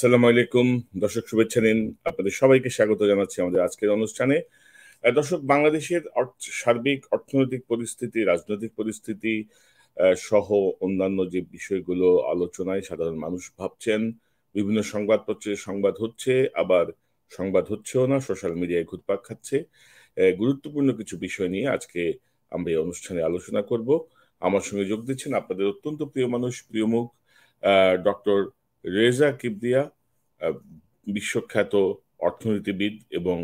আসসালামু আলাইকুম। দর্শক শুভেচ্ছা নিন। আপনাদের সবাইকে স্বাগত জানাচ্ছি আমাদের আজকের অনুষ্ঠানে। দর্শক, বাংলাদেশের সার্বিক অর্থনৈতিক পরিস্থিতি, রাজনৈতিক পরিস্থিতি সহ অন্যান্য যে বিষয়গুলো আলোচনায় সাধারণ মানুষ ভাবছেন, বিভিন্ন সংবাদপত্রে সংবাদ হচ্ছে, আবার সংবাদ হচ্ছেও না, সোশ্যাল মিডিয়ায় ঘুরপাক খাচ্ছে। গুরুত্বপূর্ণ কিছু বিষয় নিয়ে আজকে আমরা এই অনুষ্ঠানে আলোচনা করব। আমার সঙ্গে যোগ দিচ্ছেন আপনাদের অত্যন্ত প্রিয় মানুষ, প্রিয় মুখ ডক্টর রেজা কিবদিয়া বিশ্বখ্যাত অর্থনীতিবিদ এবং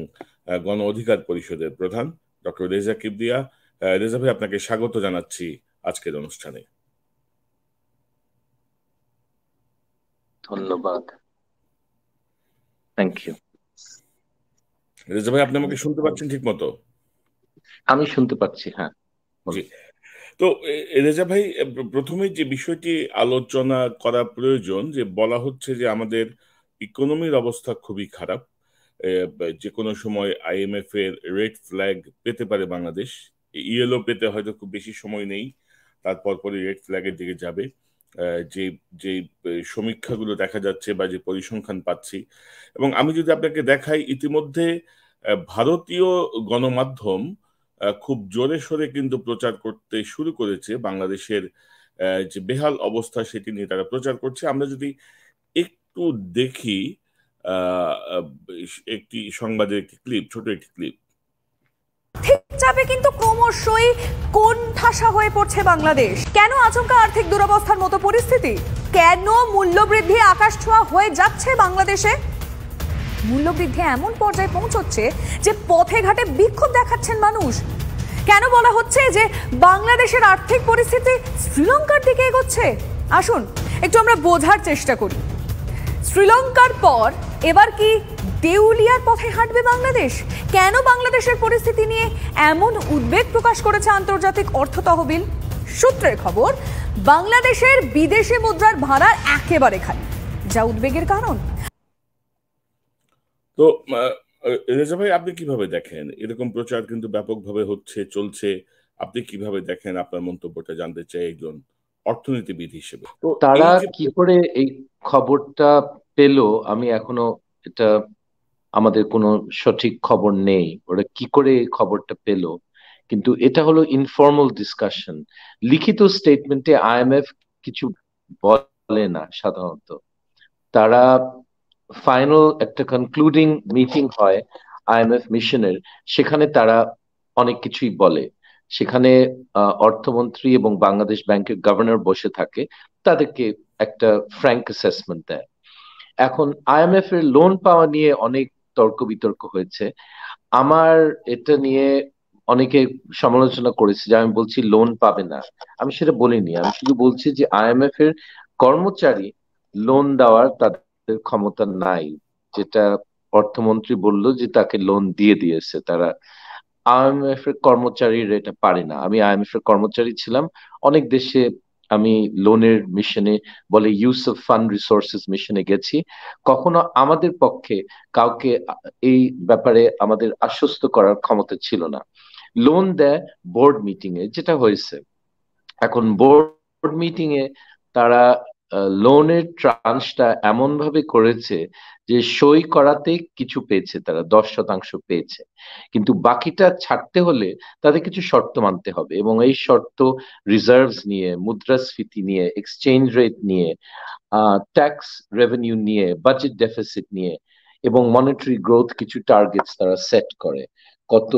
গণ অধিকার পরিষদের প্রধান ডক্টর রেজা কিবদিয়া রেজা ভাই আপনাকে স্বাগত জানাচ্ছি আজকের অনুষ্ঠানে। ধন্যবাদ। থ্যাংক ইউ রেজা ভাই আপনি আমাকে শুনতে পাচ্ছেন ঠিক মতো আমি শুনতে পাচ্ছি হ্যাঁ। জি। তো রেজা ভাই প্রথমে যে বিষয়টি আলোচনা করা প্রয়োজন, যে বলা হচ্ছে যে আমাদের ইকোনমির অবস্থা খুবই খারাপ যে কোনো সময় আইএমএফ এর রেড ফ্ল্যাগ পেতে পারে বাংলাদেশ ইয়েলো পেতে হয়তো খুব বেশি সময় নেই, তারপর পরে রেড ফ্ল্যাগের দিকে যাবে যে যে সমীক্ষাগুলো দেখা যাচ্ছে বা যে পরিসংখ্যান পাচ্ছি। এবং আমি যদি আপনাকে দেখাই, ইতিমধ্যে ভারতীয় গণমাধ্যম খুব জোরে সোরে কিন্তু প্রচার করতে শুরু করেছে বাংলাদেশের যে বেহাল অবস্থা সেটি নিয়ে তারা প্রচার করছে। আমরা যদি একটু দেখি একটি সংবাদের একটি ক্লিপ, ছোট একটি ক্লিপ। চাপে কিন্তু ক্রমশই কোণঠাসা হয়ে পড়ছে বাংলাদেশ। কেন আচমকা আর্থিক দুরবস্থার মতো পরিস্থিতি? কেন মূল্যবৃদ্ধি আকাশ ছোঁয়া হয়ে যাচ্ছে বাংলাদেশে? মূল্যবৃদ্ধি এমন পর্যায়ে পৌঁছচ্ছে যে পথে ঘাটে বিক্ষোভ দেখাচ্ছেন মানুষ। কেন বলা হচ্ছে যে বাংলাদেশের আর্থিক পরিস্থিতি শ্রীলঙ্কার দিকে এগোচ্ছে? আসুন, একটু আমরা বোঝার চেষ্টা করি। শ্রীলঙ্কার পর এবার কি দেউলিয়ার পথে হাঁটবে বাংলাদেশ? কেন বাংলাদেশের পরিস্থিতি নিয়ে এমন উদ্বেগ প্রকাশ করেছে আন্তর্জাতিক অর্থ তহবিল? সূত্রের খবর, বাংলাদেশের বিদেশি মুদ্রার ভাড়া একেবারে খালি, যা উদ্বেগের কারণ। তো রেজা ভাই আপনি কীভাবে দেখেন? এরকম প্রচার কিন্তু ব্যাপকভাবে হচ্ছে চলছে। আপনি কীভাবে দেখেন? আপনার মন্তব্যটা জানতে চাই একজন অর্থনীতিবিদ হিসেবে। তো তারা কি করে এই খবরটা পেল? আমি এখনও এটা আমাদের কোনো সঠিক খবর নেই। ওরা কি করে এই খবরটা পেল? কিন্তু এটা হলো ইনফর্মাল ডিসকাশন লিখিত স্টেটমেন্টে আইএমএফ কিছু বলে না সাধারণত। তারা ফাইনাল একটা কনক্লুডিং মিটিং হয় আইএমএফ মিশনের সেখানে তারা অনেক কিছুই বলে। সেখানে অর্থমন্ত্রী এবং বাংলাদেশ ব্যাংকের গভর্নর বসে থাকে। তাদেরকে একটা ফ্র্যাঙ্ক অ্যাসেসমেন্ট দেয়। এখন আইএমএফ এর লোন পাওয়া নিয়ে অনেক তর্ক বিতর্ক হয়েছে। আমার এটা নিয়ে অনেকে সমালোচনা করেছে যে, আমি বলছি লোন পাবে না। আমি সেটা বলিনি। আমি শুধু বলছি যে আইএমএফ এর কর্মচারী লোন দেওয়ার তাদের ক্ষমতা নাই। যেটা অর্থমন্ত্রী বলল যে তাকে লোন দিয়ে দিয়েছে। তারা আইএমএফ এর কর্মচারীরা এটা পারে না। আমি আইএমএফ এর কর্মচারী ছিলাম। অনেক দেশে আমি লোনের মিশনে বলে ইউস অফ ফান্ড রিসোর্সেস মিশনে গেছি। কখনো আমাদের পক্ষে কাউকে এই ব্যাপারে আমাদের আশ্বস্ত করার ক্ষমতা ছিল না। লোন দেয় বোর্ড মিটিং এ, যেটা হয়েছে। এখন বোর্ড মিটিং এ তারা লোনের ট্রান্সটা এমন ভাবে করেছে যে সই করাতে কিছু পেয়েছে, তারা দশ শতাংশ পেয়েছে। কিন্তু বাকিটা ছাড়তে হলে তাদের কিছু শর্ত মানতে হবে এবং এই শর্ত রিজার্ভস নিয়ে, মুদ্রাস্ফীতি নিয়ে এক্সচেঞ্জ রেট নিয়ে ট্যাক্স রেভিনিউ নিয়ে বাজেট ডেফিসিট নিয়ে এবং মনিটারি গ্রোথ কিছু টার্গেটস তারা সেট করে। কত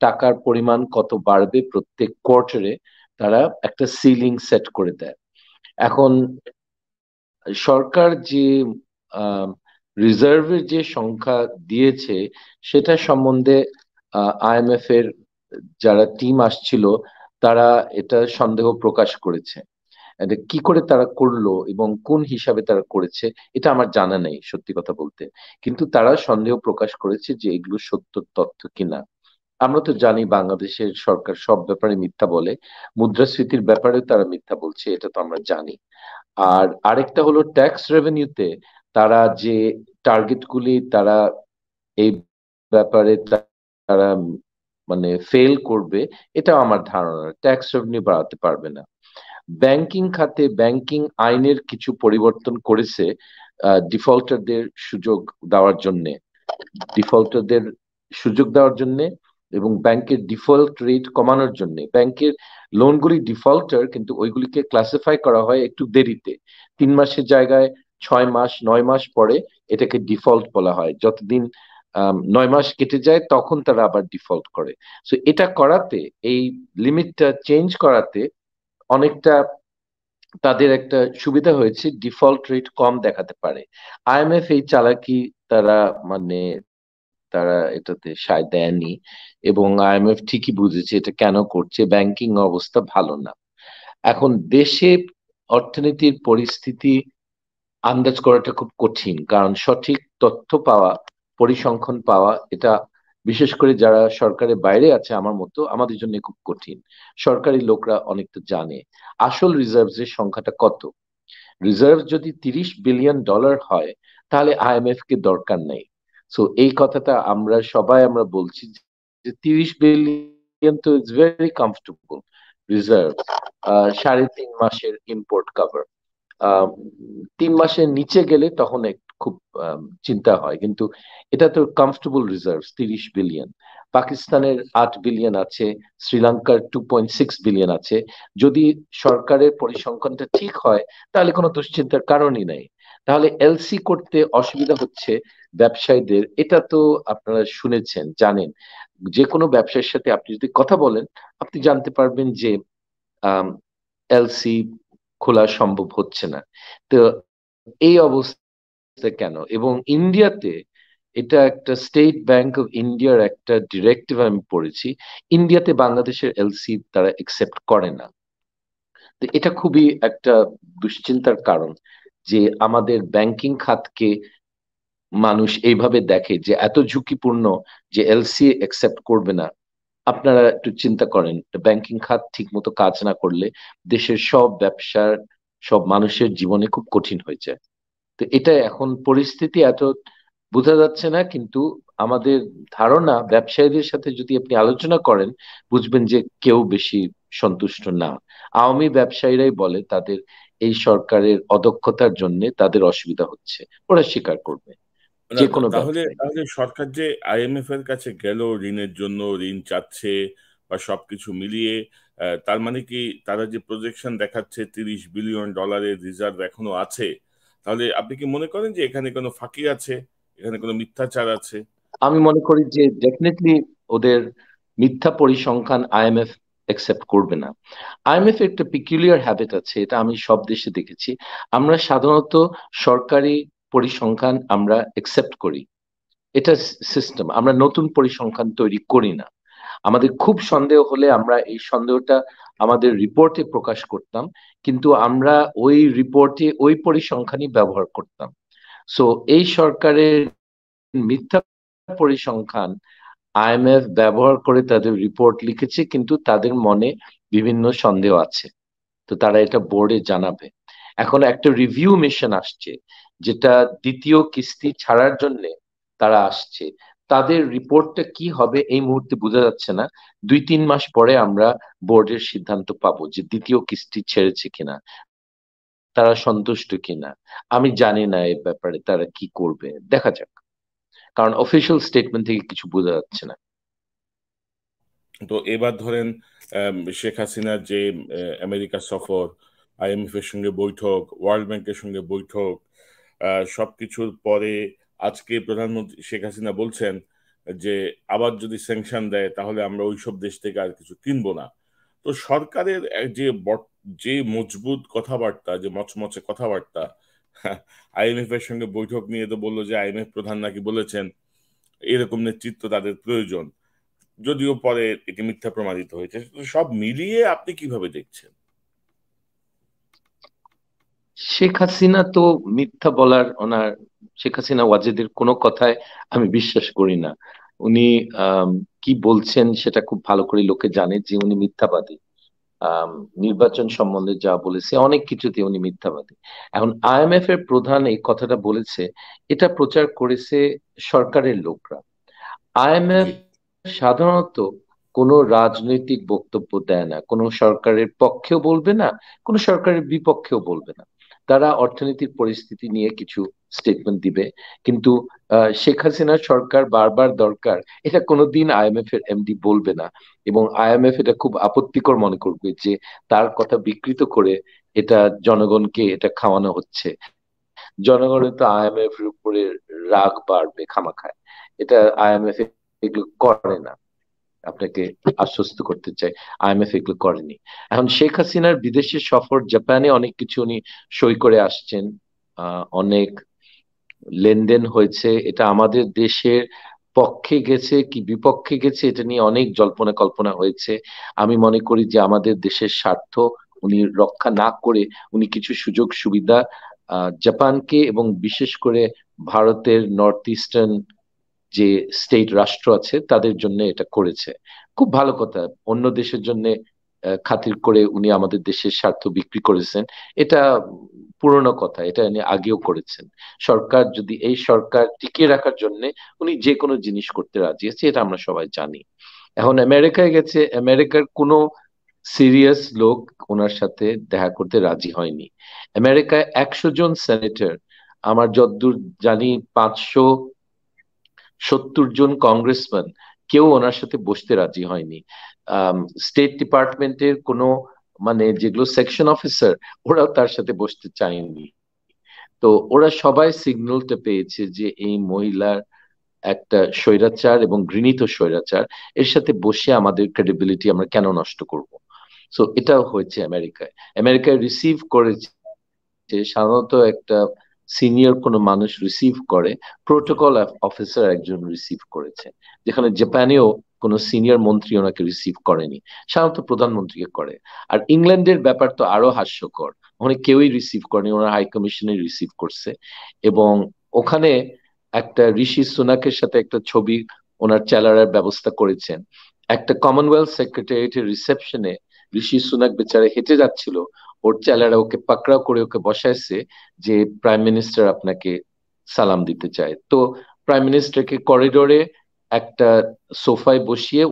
টাকার পরিমাণ কত বাড়বে প্রত্যেক কোয়ার্টারে তারা একটা সিলিং সেট করে দেয়। এখন সরকার যে রিজার্ভের যে সংখ্যা দিয়েছে, সেটা সম্বন্ধে আইএমএফ এর যারা টিম আসছিল, তারা এটা সন্দেহ প্রকাশ করেছে। কি করে তারা করল এবং কোন হিসাবে তারা করেছে, এটা আমার জানা নেই, সত্যি কথা বলতে। কিন্তু তারা সন্দেহ প্রকাশ করেছে যে এগুলো সত্য তথ্য কিনা। আমরা তো জানি বাংলাদেশের সরকার সব ব্যাপারে মিথ্যা বলে। মুদ্রাস্ফীতির ব্যাপারে তারা মিথ্যা বলছে, এটা তো আমরা জানি। আর আরেকটা হলো ট্যাক্স রেভিনিউতে তারা যে টার্গেট গুলি তারা এই ব্যাপারে তারা মানে ফেল করবে এটা আমার ধারণা। ট্যাক্স রেভিনিউ বাড়াতে পারবে না। ব্যাংকিং খাতে ব্যাংকিং আইনের কিছু পরিবর্তন করেছে ডিফল্টারদের সুযোগ দেওয়ার জন্য। ডিফল্টারদের সুযোগ দেওয়ার জন্য এবং ব্যাংকের ডিফল্ট রেট কমানোর জন্য। ব্যাংকের লোনগুলি ডিফল্টার, কিন্তু ওইগুলিকে ক্লাসিফাই করা হয় একটু দেরিতে। তিন মাসের জায়গায় ছয় মাস, নয় মাস পরে এটাকে ডিফল্ট বলা হয়। যতদিন নয় মাস কেটে যায়, তখন তারা আবার ডিফল্ট করে। সো, এটা করাতে, এই লিমিটটা চেঞ্জ করাতে অনেকটা তাদের একটা সুবিধা হয়েছে, ডিফল্ট রেট কম দেখাতে পারে। আইএমএফ এই চালাকি তারা মানে তারা এটাতে সায় দেয়নি এবং আইএমএফ ঠিকই বুঝেছে এটা কেন করছে ব্যাংকিং অবস্থা ভালো না। এখন দেশে অর্থনীতির পরিস্থিতি আন্দাজ করাটা খুব কঠিন, কারণ সঠিক তথ্য পাওয়া, পরিসংখ্যান পাওয়া, এটা বিশেষ করে যারা সরকারের বাইরে আছে আমার মতো, আমাদের জন্য খুব কঠিন। সরকারি লোকরা অনেকটা জানে। আসল রিজার্ভ এর সংখ্যাটা কত? রিজার্ভ যদি তিরিশ বিলিয়ন ডলার হয়, তাহলে আইএমএফ কে দরকার নেই। সো এই কথাটা আমরা সবাই আমরা বলছি যে তিরিশ বিলিয়ন তো ইটস ভেরি কমফর্টেবল রিজার্ভ সাড়ে তিন মাসের ইম্পোর্ট কভার তিন মাসের নিচে গেলে তখন খুব চিন্তা হয়। কিন্তু এটা তো কমফর্টেবল রিজার্ভ তিরিশ বিলিয়ন পাকিস্তানের আট বিলিয়ন আছে, শ্রীলঙ্কার টু পয়েন্ট সিক্স বিলিয়ন আছে। যদি সরকারের পরিসংখ্যানটা ঠিক হয়, তাহলে কোনো দুশ্চিন্তার কারণই নাই। তাহলে এলসি করতে অসুবিধা হচ্ছে ব্যবসায়ীদের, এটা তো আপনারা শুনেছেন, জানেন। যে কোনো ব্যবসায়ীর সাথে আপনি যদি কথা বলেন, আপনি জানতে পারবেন যে এলসি খোলা সম্ভব হচ্ছে না। তো এই অবস্থা কেন? এবং ইন্ডিয়াতে এটা একটা স্টেট ব্যাংক অফ ইন্ডিয়ার একটা ডিরেক্টিভ আমি পড়েছি, ইন্ডিয়াতে বাংলাদেশের এলসি তারা একসেপ্ট করে না। এটা খুবই একটা দুশ্চিন্তার কারণ। যে আমাদের ব্যাংকিং খাতকে মানুষ এইভাবে দেখে যে এত ঝুঁকিপূর্ণ যে এলসি একসেপ্ট করবে না। আপনারা একটু চিন্তা করেন ব্যাংকিং খাত ঠিক মতো কাজ না করলে দেশের সব ব্যবসার, সব মানুষের জীবনে খুব কঠিন হয়ে যায়। তো এটা এখন পরিস্থিতি এত বোঝা যাচ্ছে না, কিন্তু আমাদের ধারণা ব্যবসায়ীদের সাথে যদি আপনি আলোচনা করেন, বুঝবেন যে কেউ বেশি সন্তুষ্ট না। আওয়ামী ব্যবসায়ীরাই বলে তাদের এই সরকারের অদক্ষতার জন্য তাদের অসুবিধা হচ্ছে। ওরা স্বীকার করবে। যে কোনো তাহলে তাহলে সরকার যে আইএমএফ এর কাছে গেল ঋণের জন্য ঋণ চাচ্ছে বা সবকিছু মিলিয়ে তার মানে কি তারা যে প্রজেকশন দেখাচ্ছে তিরিশ বিলিয়ন ডলারের রিজার্ভ এখনও আছে তাহলে আপনি কি মনে করেন যে এখানে কোনো ফাঁকি আছে? এখানে কোনো মিথ্যাচার আছে? আমি মনে করি যে ডেফিনেটলি ওদের মিথ্যা পরিসংখ্যান আইএমএফ অ্যাকসেপ্ট করবে না। আইএমএফ একটা পিকুলিয়ার হ্যাবিট আছে, এটা আমি সব দেশে দেখেছি। আমরা সাধারণত সরকারি পরিসংখ্যান আমরা অ্যাকসেপ্ট করি। এটা সিস্টেম আমরা নতুন পরিসংখ্যান তৈরি করি না। আমাদের খুব সন্দেহ হলে আমরা এই সন্দেহটা আমাদের রিপোর্টে প্রকাশ করতাম, কিন্তু আমরা ওই রিপোর্টে ওই পরিসংখ্যানই ব্যবহার করতাম। সো এই সরকারের মিথ্যা পরিসংখ্যান আইএমএফ ব্যবহার করে তাদের রিপোর্ট লিখেছে, কিন্তু তাদের মনে বিভিন্ন সন্দেহ আছে। তো তারা এটা বোর্ডে জানাবে। এখন একটা রিভিউ মিশন আসছে, যেটা দ্বিতীয় কিস্তি ছাড়ার জন্য তারা আসছে। তাদের রিপোর্টটা কি হবে এই মুহূর্তে বোঝা যাচ্ছে না। দুই তিন মাস পরে আমরা বোর্ডের সিদ্ধান্ত পাবো যে দ্বিতীয় কিস্তি ছেড়েছে কিনা, তারা সন্তুষ্ট কিনা। আমি জানি না এই ব্যাপারে তারা কি করবে। দেখা যাক। কারণ অফিসিয়াল স্টেটমেন্ট থেকে কিছু বোঝা যাচ্ছে না। তো এবার ধরেন শেখ হাসিনার যে আমেরিকা সফর আইএমএফ এর সঙ্গে বৈঠক, ওয়ার্ল্ড ব্যাংকের সঙ্গে বৈঠক সবকিছুর পরে আজকে প্রধানমন্ত্রী শেখ হাসিনা বলছেন যে, আবার যদি স্যাংশন দেয়, তাহলে আমরা ওইসব দেশ থেকে আর কিছু কিনবো না। তো সরকারের যে যে মজবুত কথাবার্তা, যে মচমচে কথাবার্তা আইএমএফ এর সঙ্গে বৈঠক নিয়ে তো বলল যে আইএমএফ প্রধান নাকি বলেছেন, এরকম নেতৃত্ব তাদের প্রয়োজন। যদিও পরে এটি মিথ্যা প্রমাণিত হয়েছে। সব মিলিয়ে আপনি কীভাবে দেখছেন? শেখ হাসিনা তো মিথ্যা বলার ওনার, শেখ হাসিনা ওয়াজেদের কোনো কথায় আমি বিশ্বাস করি না। উনি কি বলছেন সেটা খুব ভালো করে লোকে জানে যে উনি মিথ্যাবাদী। নির্বাচন সম্বন্ধে যা বলেছে অনেক কিছুতে উনি মিথ্যাবাদী। এখন আইএমএফ এর প্রধান এই কথাটা বলেছে এটা প্রচার করেছে সরকারের লোকরা। আইএমএফ সাধারণত কোনো রাজনৈতিক বক্তব্য দেয় না কোনো সরকারের পক্ষেও বলবে না কোনো সরকারের বিপক্ষেও বলবে না। তারা অর্থনীতির পরিস্থিতি নিয়ে কিছু স্টেটমেন্ট দিবে। কিন্তু শেখ হাসিনার সরকার বারবার দরকার। এটা কোনোদিন আইএমএফ এর এমডি বলবে না। এবং আইএমএফ এটা খুব আপত্তিকর মনে করবে যে, তার কথা বিকৃত করে এটা জনগণকে এটা খাওয়ানো হচ্ছে। জনগণের তো আইএমএফ এর উপরে রাগ বাড়বে খামাখায়। এটা আইএমএফ এগুলো করে না। আপনাকে আশ্বস্ত করতে চাই আইএমএফ এগুলো করেনি। এখন শেখ হাসিনার বিদেশের সফর, জাপানে অনেক কিছু উনি সই করে আসছেন। অনেক লেনদেন হয়েছে, এটা আমাদের দেশের পক্ষে গেছে কি বিপক্ষে গেছে, এটা নিয়ে অনেক জল্পনা কল্পনা হয়েছে। আমি মনে করি যে আমাদের দেশের স্বার্থ উনি রক্ষা না করে উনি কিছু সুযোগ সুবিধা জাপানকে এবং বিশেষ করে ভারতের নর্থ ইস্টার্ন যে স্টেট রাষ্ট্র আছে, তাদের জন্য এটা করেছে। খুব ভালো কথা, অন্য দেশের জন্য খাতির করে উনি আমাদের দেশের স্বার্থ বিক্রি করেছেন। এটা পুরনো কথা, এটা উনি আগেও করেছেন। সরকার যদি, এই সরকার টিকিয়ে রাখার জন্য উনি যে কোনো জিনিস করতে রাজি আছে, এটা আমরা সবাই জানি। এখন আমেরিকায় গেছে, আমেরিকার কোনো সিরিয়াস লোক ওনার সাথে দেখা করতে রাজি হয়নি। আমেরিকায় একশো জন সেনেটর, আমার যদ্দূর জানি পাঁচশো সত্তর জন কংগ্রেসম্যান, কেউ ওনার সাথে বসতে রাজি হয়নি। স্টেট ডিপার্টমেন্টের কোনো মানে যেগুলো সেকশন অফিসার ওরাও তার সাথে বসতে চায়নি। তো ওরা সবাই সিগন্যালটা পেয়েছে যে এই মহিলার একটা স্বৈরাচার এবং ঘৃণিত স্বৈরাচার, এর সাথে বসে আমাদের ক্রেডিবিলিটি আমরা কেন নষ্ট করব? সো এটাও হয়েছে আমেরিকায়। আমেরিকায় রিসিভ করেছে, সাধারণত একটা সিনিয়র কোনো মানুষ রিসিভ করে প্রোটোকল অফিসার একজন রিসিভ করেছে, যেখানে জাপানেও কোন সিনিয়র মন্ত্রী ওনাকে রিসিভ করেনি। সাধারণত প্রধানমন্ত্রীকে করে। আর ইংল্যান্ডের ব্যাপার তো আরও হাস্যকর। ওখানে কেউই রিসিভ করেনি, ওনার হাই কমিশনে রিসিভ করছে। এবং ওখানে একটা ঋষি সুনাকের সাথে একটা ছবি ওনার চেলারের ব্যবস্থা করেছেন। একটা কমনওয়েলথ সেক্রেটারিয়েটের রিসেপশনে ঋষি সুনাক বেচারে হেঁটে যাচ্ছিল। ওর চেলারা ওকে পাকড়াও করে ওকে বসাইছে যে প্রাইম মিনিস্টার আপনাকে সালাম দিতে চায়। তো প্রাইম মিনিস্টারকে করিডোরে একটা সোফায় বসিয়ে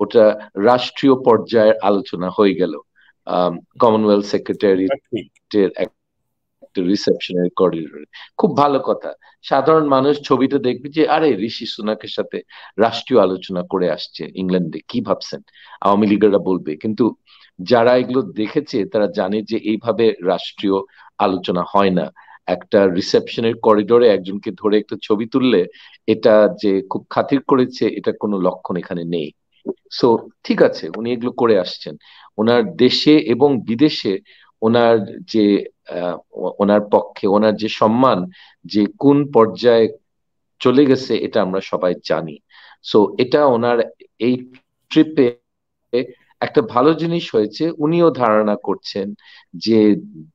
ওটা রাষ্ট্রীয় পর্যায়ের আলোচনা হয়ে গেল। কমনওয়েলথ সেক্রেটারি রিসেপশনের করিডোরে খুব ভালো কথা। সাধারণ মানুষ ছবিটা দেখবে যে আরে ঋষি সুনাকের সাথে রাষ্ট্রীয় আলোচনা করে আসছে ইংল্যান্ডে কি ভাবছেন? আওয়ামী লীগেরা বলবে। কিন্তু যারা এগুলো দেখেছে তারা জানে যে এইভাবে রাষ্ট্রীয় আলোচনা হয় না। একটা রিসেপশনের করিডোরে একজনকে ধরে একটা ছবি তুললে এটা যে খুব খাতির করেছে, এটা কোনো লক্ষণ এখানে নেই। সো ঠিক আছে, উনি এগুলো করে আসছেন। ওনার দেশে এবং বিদেশে ওনার যে ওনার পক্ষে, ওনার যে সম্মান, যে কোন পর্যায়ে চলে গেছে, এটা আমরা সবাই জানি। সো এটা ওনার এই ট্রিপে একটা ভালো জিনিস হয়েছে, উনিও ধারণা করছেন যে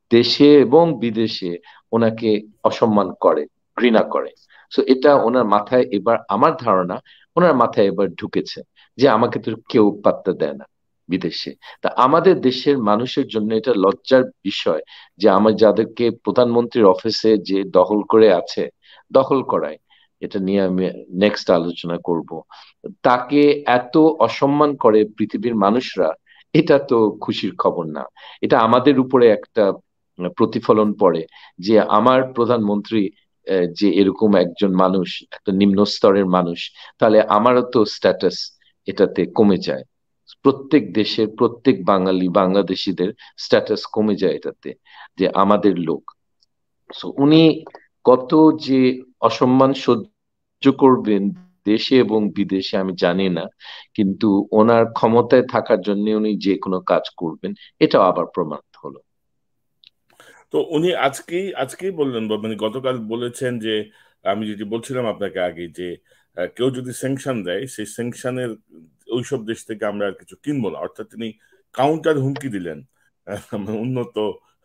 দেশে এবং বিদেশে ওনাকে অসম্মান করে, ঘৃণা করে। সো এটা ওনার মাথায় এবার, আমার ধারণা, ওনার মাথায় এবার ঢুকেছে যে আমাকে তো কেউ পাত্তা দেয় না বিদেশে। তা আমাদের দেশের মানুষের জন্য এটা লজ্জার বিষয় যে আমার যাদেরকে প্রধানমন্ত্রীর অফিসে যে দখল করে আছে, দখল করায় এটা নিয়ে আমি নেক্সট আলোচনা করব। তাকে এত অসম্মান করে পৃথিবীর মানুষরা, এটা তো খুশির খবর না। এটা আমাদের উপরে একটা প্রতিফলন পড়ে যে আমার প্রধানমন্ত্রী যে এরকম একজন মানুষ একটা নিম্ন স্তরের মানুষ, তাহলে আমারও তো স্ট্যাটাস এটাতে কমে যায়। প্রত্যেক দেশের, প্রত্যেক বাঙালি, বাংলাদেশিদের স্ট্যাটাস কমে যায় এটাতে, যে আমাদের লোক। উনি কত যে অসম্মান সহ্য করবেন দেশে এবং বিদেশে আমি জানি না, কিন্তু ওনার ক্ষমতায় থাকার জন্য উনি যে কোনো কাজ করবেন, এটাও আবার প্রমাণ হলো। তো উনি আজকেই আজকেই বললেন মানে গতকাল বলেছেন যে, আমি যেটি বলছিলাম আপনাকে আগে যে কেউ যদি স্যাংশন দেয়, সেই স্যাংশনের ওইসব দেশ থেকে আমরা আর কিছু কিনবো না। অর্থাৎ তিনি কাউন্টার হুমকি দিলেন। উন্নত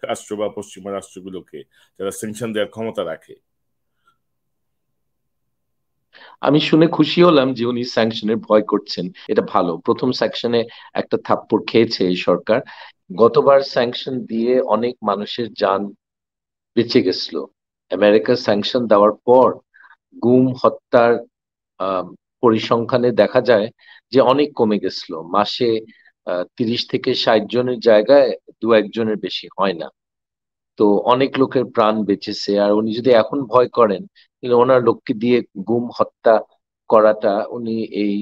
রাষ্ট্র বা পশ্চিমা রাষ্ট্রগুলোকে যারা স্যাংশন দেওয়ার ক্ষমতা রাখে। আমি শুনে খুশি হলাম যে উনি স্যাংশনের ভয় করছেন। এটা ভালো। প্রথম সেকশনে একটা থাপ্পড় খেয়েছে এই সরকার। গতবার স্যাংশন দিয়ে অনেক মানুষের যান বেঁচে গেছিল। আমেরিকা স্যাংশন দেওয়ার পর গুম, হত্যার পরিসংখ্যানে দেখা যায় যে অনেক কমে গেছিল। মাসে তিরিশ থেকে ষাট জনের জায়গায় দু একজনের বেশি হয় না। তো অনেক লোকের প্রাণ বেঁচেছে আর উনি যদি এখন ভয় করেন, তাহলে ওনার লোককে দিয়ে গুম, হত্যা করাটা উনি এই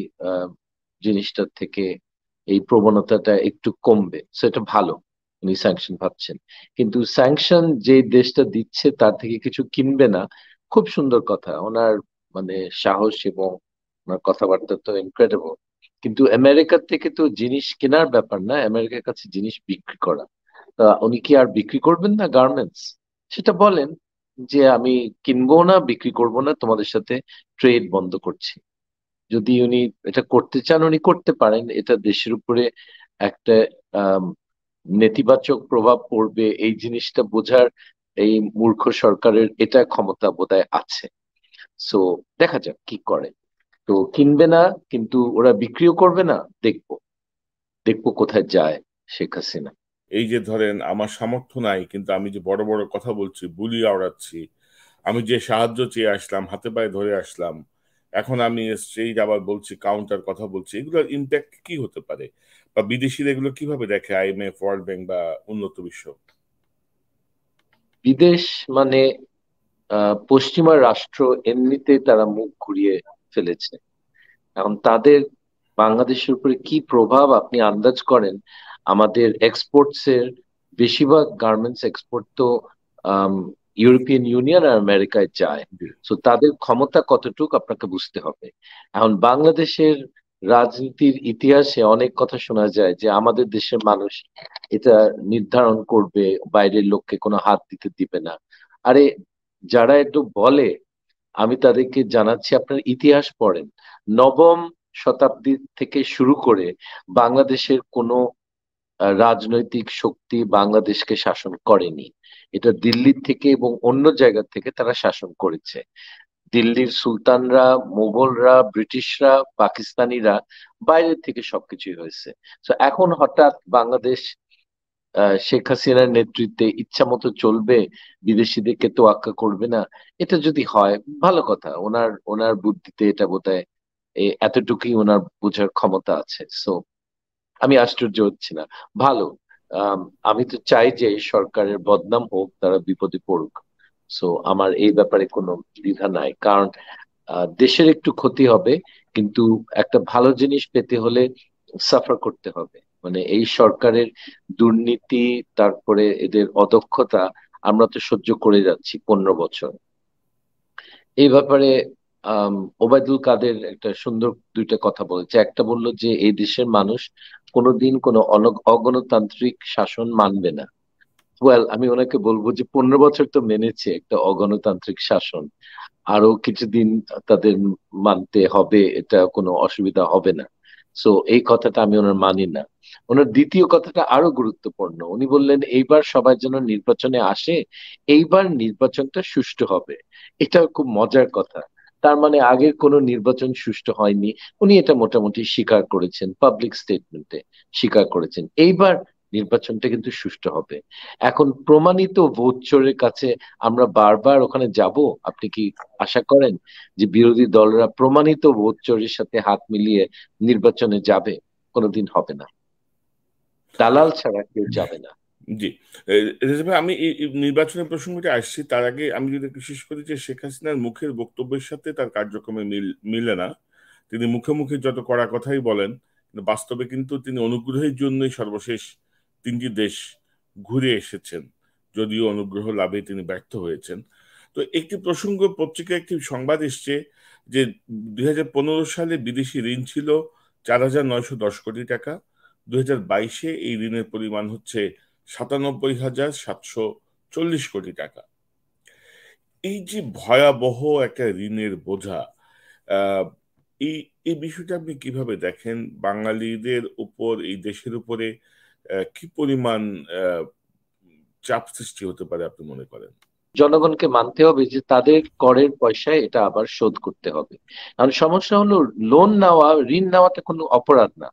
জিনিসটার থেকে এই প্রবণতাটা একটু কমবে। সেটা ভালো, উনি স্যাংশন ভাবছেন। কিন্তু স্যাংশন যে দেশটা দিচ্ছে তার থেকে কিছু কিনবে না, খুব সুন্দর কথা। ওনার মানে সাহস এবং ওনার কথাবার্তা তো ইনক্রেডিবল কিন্তু আমেরিকার থেকে তো জিনিস কেনার ব্যাপার না, আমেরিকার কাছে জিনিস বিক্রি করা। তা উনি কি আর বিক্রি করবেন না গার্মেন্টস সেটা বলেন যে আমি কিনবো না, বিক্রি করব না, তোমাদের সাথে ট্রেড বন্ধ করছি। যদি উনি এটা করতে চান, উনি করতে পারেন। এটা দেশের উপরে একটা নেতিবাচক প্রভাব পড়বে। এই জিনিসটা বোঝার এই মূর্খ সরকারের এটা ক্ষমতা বোধহয় আছে। সো দেখা যাক কি করে। তো কিনবে না কিন্তু ওরা বিক্রিও করবে না দেখব। দেখব কোথায় যায় শেখ হাসিনা। এই যে ধরেন আমার সামর্থ্য নাই কিন্তু আমি যে বড় বড় কথা বলছি বুলি আওড়াচ্ছি আমি যে সাহায্য চেয়ে আসলাম হাতে পায়ে ধরে আসলাম এখন আমি সেই আবার বলছি কাউন্টার কথা বলছি এগুলোর ইম্প্যাক্ট কি হতে পারে? বা বিদেশিরা এগুলো কীভাবে দেখে আইএমএফ ওয়ার্ল্ড ব্যাংক বা উন্নত বিশ্ব? বিদেশ মানে পশ্চিমা রাষ্ট্র এমনিতে তারা মুখ ঘুরিয়ে ফেলেছে। এখন তাদের বাংলাদেশের উপরে কি প্রভাব আপনি আন্দাজ করেন? আমাদের এক্সপোর্টস এর বেশিরভাগ গার্মেন্টস এক্সপোর্ট তো ইউরোপিয়ান ইউনিয়ন আর আমেরিকায় যায়। তো তাদের ক্ষমতা কতটুকু আপনাকে বুঝতে হবে। এখন বাংলাদেশের রাজনীতির ইতিহাসে অনেক কথা শোনা যায় যে আমাদের দেশের মানুষ এটা নির্ধারণ করবে বাইরের লোককে কোনো হাত দিতে দিবে না। আরে যারা একটু বলে আমি তাদেরকে জানাচ্ছি, আপনার ইতিহাস পড়েন। নবম শতাব্দী থেকে শুরু করে বাংলাদেশের কোনো রাজনৈতিক শক্তি বাংলাদেশকে শাসন করেনি। এটা দিল্লির থেকে এবং অন্য জায়গা থেকে তারা শাসন করেছে। দিল্লির সুলতানরা, মোগলরা, ব্রিটিশরা, পাকিস্তানিরা বাইরের থেকে সবকিছুই হয়েছে। তো এখন হঠাৎ বাংলাদেশ শেখ হাসিনার নেতৃত্বে ইচ্ছা মতো চলবে, বিদেশিদেরকে তো আক্কা করবে না। এটা যদি হয়, ভালো কথা। ওনার ওনার বুদ্ধিতে এটা বোধ হয় এতটুকুই ওনার বোঝার ক্ষমতা আছে। সো আমি আশ্চর্য হচ্ছি না। ভালো, আমি তো চাই যে সরকারের বদনাম হোক, তারা বিপদে পড়ুক। সো আমার এই ব্যাপারে কোনো দ্বিধা নাই। কারণ দেশের একটু ক্ষতি হবে, কিন্তু একটা ভালো জিনিস পেতে হলে সাফার করতে হবে। মানে এই সরকারের দুর্নীতি, তারপরে এদের অদক্ষতা আমরা তো সহ্য করে যাচ্ছি পনেরো বছর। এই ব্যাপারে ওবায়দুল কাদের একটা সুন্দর দুইটা কথা বলেছে। একটা বলল যে, এই দেশের মানুষ কোনোদিন কোনো অগণতান্ত্রিক শাসন মানবে না। ওয়েল আমি ওনাকে বলব যে, পনেরো বছর তো মেনেছে একটা অগণতান্ত্রিক শাসন। আরও কিছুদিন তাদের মানতে হবে, এটা কোনো অসুবিধা হবে না। সো এই কথাটা আমি ওনার মানি না। ওনার দ্বিতীয় কথাটা আরও গুরুত্বপূর্ণ। উনি বললেন, এইবার সবাই যেন নির্বাচনে আসে, এইবার নির্বাচনটা সুষ্ঠু হবে। এটা খুব মজার কথা। তার মানে আগের কোনো নির্বাচন সুষ্ঠু হয়নি। উনি এটা মোটামুটি স্বীকার করেছেন পাবলিক স্টেটমেন্টে স্বীকার করেছেন। এইবার নির্বাচনটা কিন্তু সুষ্ঠু হবে। এখন প্রমাণিত ভোট চোরের কাছে আমরা বারবার ওখানে যাব, আপনি কি আশা করেন যে বিরোধী দলরা প্রমাণিত ভোট চোরের সাথে হাত মিলিয়ে নির্বাচনে যাবে? কোনোদিন হবে না। দালাল ছাড়া কেউ যাবে না। জি। আমি নির্বাচনের প্রসঙ্গটি আসছি, তার আগে আমি যদি বিশেষ করি যে শেখ হাসিনার মুখের বক্তব্যের সাথে তার কার্যক্রমে মিল না। তিনি মুখে মুখে যত কড়া কথাই বলেন বাস্তবে কিন্তু তিনি অনুগ্রহের জন্যই সর্বশেষ তিনটি দেশ ঘুরে এসেছেন, যদিও অনুগ্রহ লাভে তিনি ব্যর্থ হয়েছেন। তো একটি প্রসঙ্গ, পত্রিকায় একটি সংবাদ এসছে যে দু হাজার পনেরো সালে বিদেশি ঋণ ছিল চার হাজার নয়শো দশ কোটি টাকা। দুই বাইশে এই ঋণের পরিমাণ হচ্ছে সাতানব্বই হাজার সাতশো চল্লিশ কোটি টাকা। এই যে ভয়াবহ একটা ঋণের বোঝা এই এই বিষয়টা আপনি কীভাবে দেখেন? বাঙালিদের উপর, এই দেশের উপরে কি পরিমাণ চাপ সৃষ্টি হতে পারে আপনি মনে করেন? জনগণকে মানতে হবে যে তাদের করের পয়সায় এটা আবার শোধ করতে হবে। কারণ সমস্যা হলো লোন নেওয়া, ঋণ নেওয়াটা কোনো অপরাধ না।